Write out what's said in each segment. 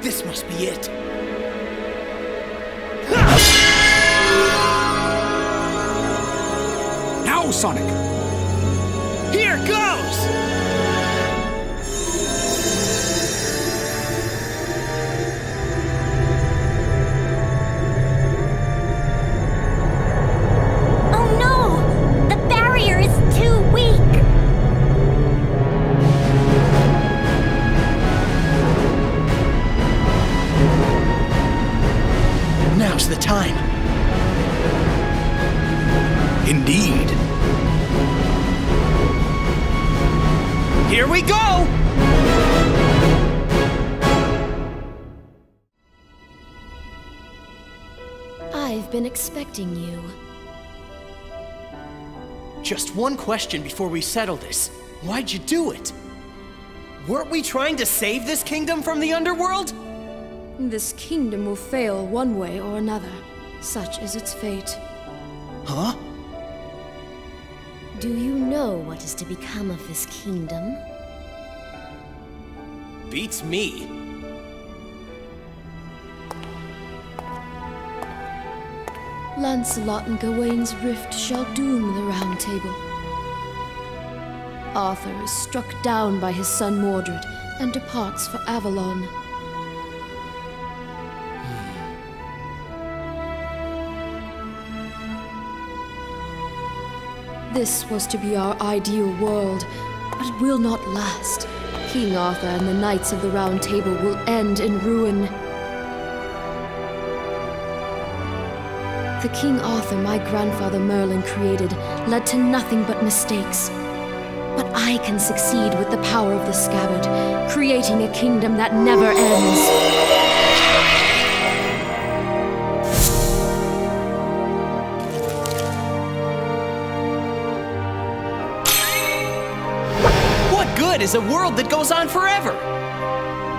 This must be it. Now, Sonic! Expecting you. Just one question before we settle this. Why'd you do it? Weren't we trying to save this kingdom from the underworld? This kingdom will fail one way or another. Such is its fate. Huh? Do you know what is to become of this kingdom? Beats me. Lancelot and Gawain's rift shall doom the Round Table. Arthur is struck down by his son Mordred and departs for Avalon. This was to be our ideal world, but it will not last. King Arthur and the Knights of the Round Table will end in ruin. The King Arthur my grandfather Merlin created led to nothing but mistakes. But I can succeed with the power of the scabbard, creating a kingdom that never ends. What good is a world that goes on forever?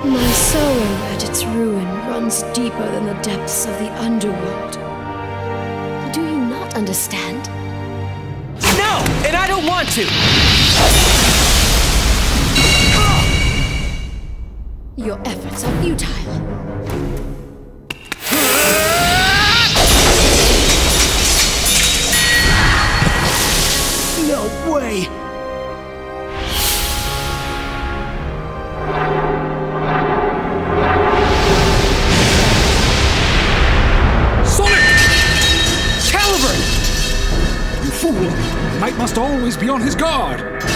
My sorrow at its ruin runs deeper than the depths of the underworld. Do you not understand? No! And I don't want to! Your efforts are futile. No way! Always be on his guard!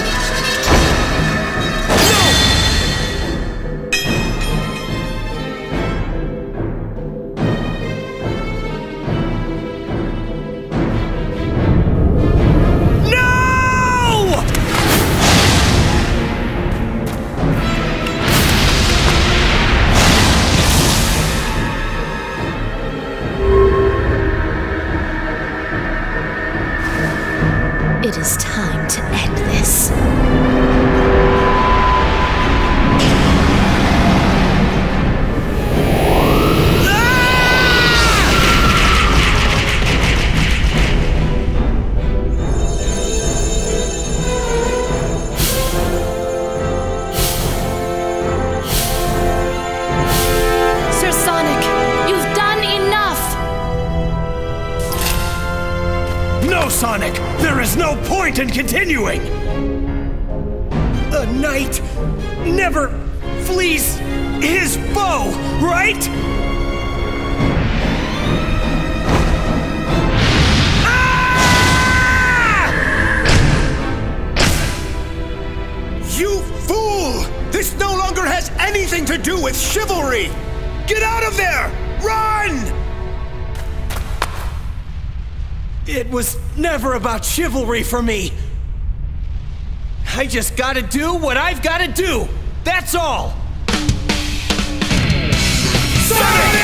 There is no point in continuing! A knight never flees his foe, right? Ah! You fool! This no longer has anything to do with chivalry! Get out of there! Run! It was never about chivalry for me. I just gotta do what I've gotta do. That's all. Sonic!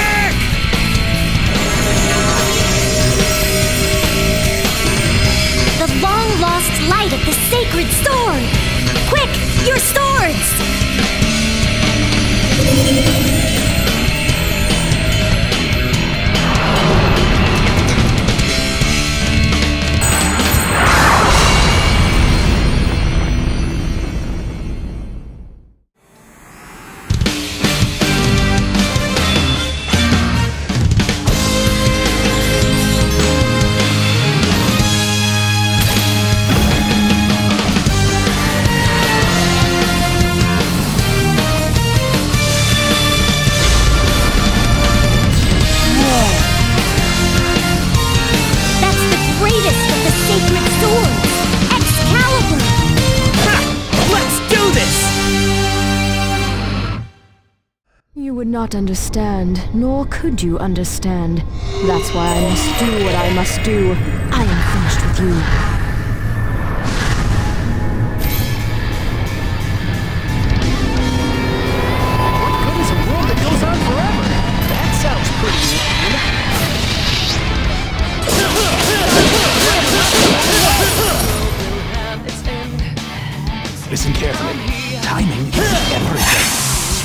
Would not understand, nor could you understand. That's why I must do what I must do. I am finished with you.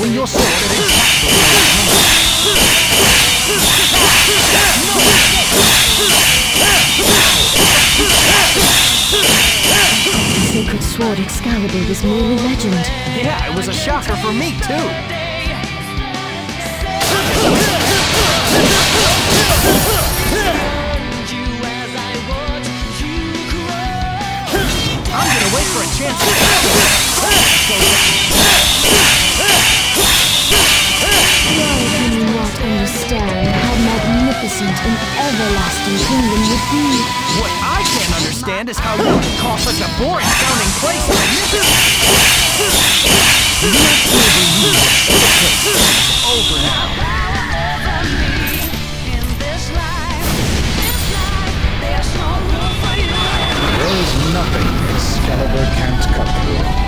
Swing your sword exactly The sacred sword Excalibur was merely legend. Yeah, it was a shocker for me, too. I'm gonna wait for a chance is how you can call such a boring sounding place. There is nothing Excalibur can't cut through.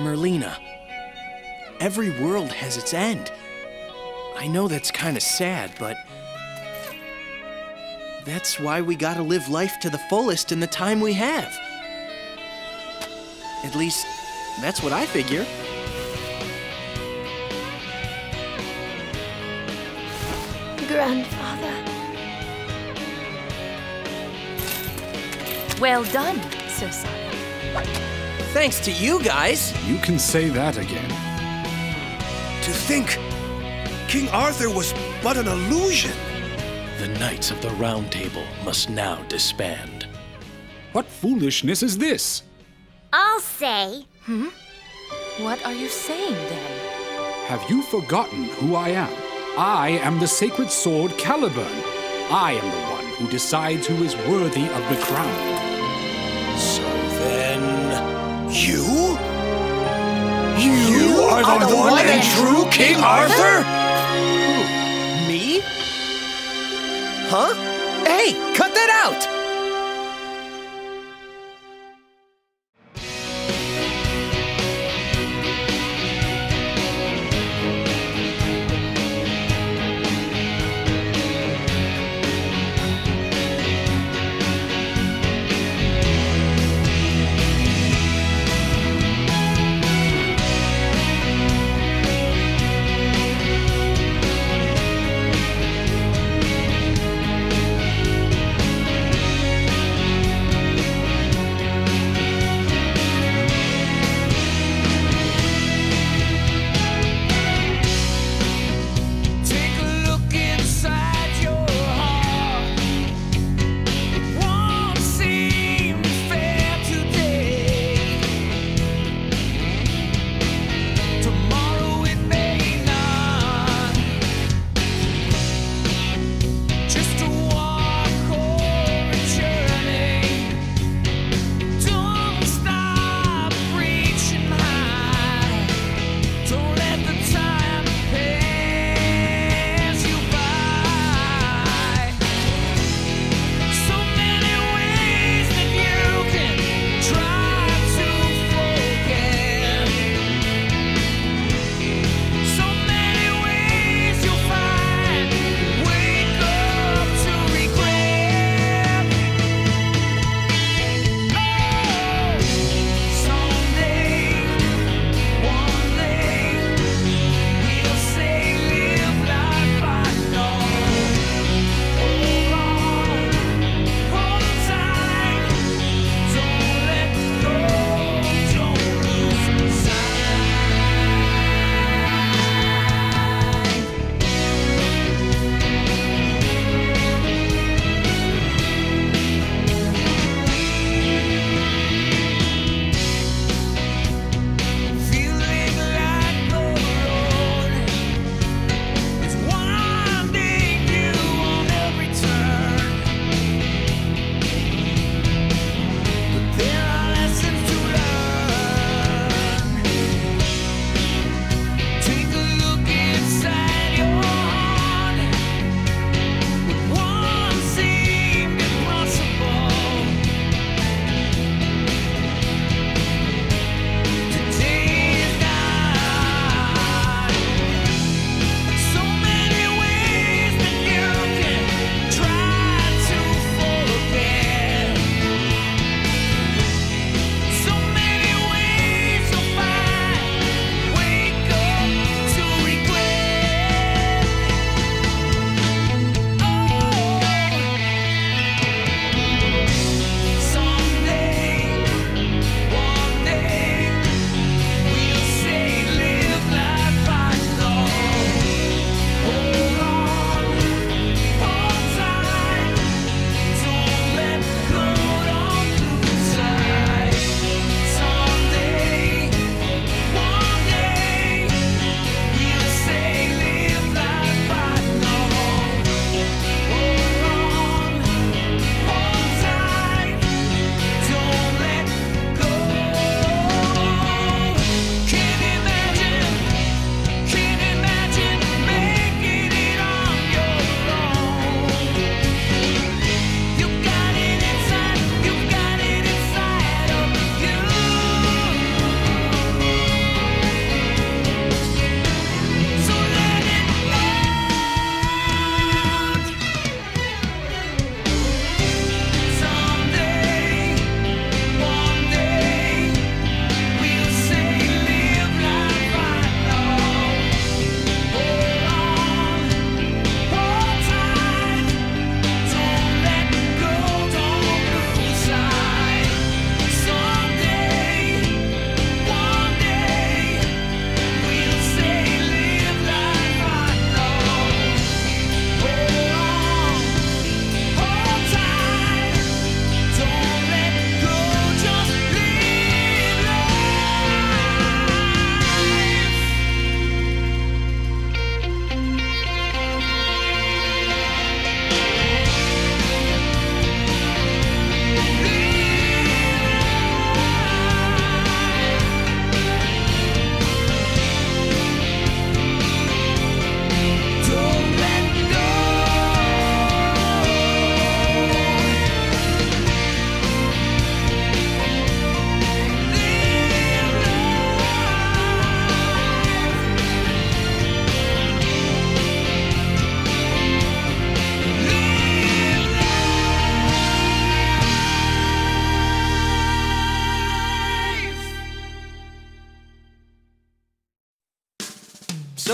Merlina, every world has its end. I know that's kind of sad, but that's why we gotta live life to the fullest in the time we have. At least, that's what I figure. Grandfather. Well done, Simon. Thanks to you guys. You can say that again. To think King Arthur was but an illusion. The Knights of the Round Table must now disband. What foolishness is this? I'll say. Hmm? What are you saying then? Have you forgotten who I am? I am the sacred sword Caliburn. I am the one who decides who is worthy of the crown. Then. You? You, are, the, one, and true King Arthur? Me? Huh? Hey, cut that out!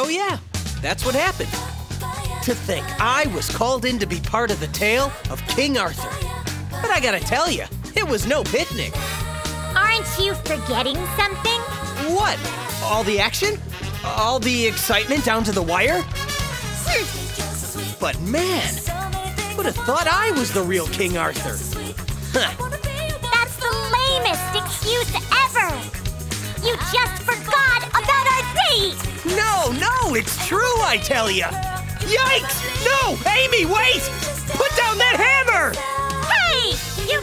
Yeah, that's what happened. To think I was called in to be part of the tale of King Arthur. But I gotta tell you, it was no picnic. Aren't you forgetting something? What? All the action? All the excitement down to the wire? But man, would have thought I was the real King Arthur. Huh. That's the lamest excuse ever! You just about! No, no, it's true, I tell ya. Yikes! No, Amy, wait! Put down that hammer! Hey! You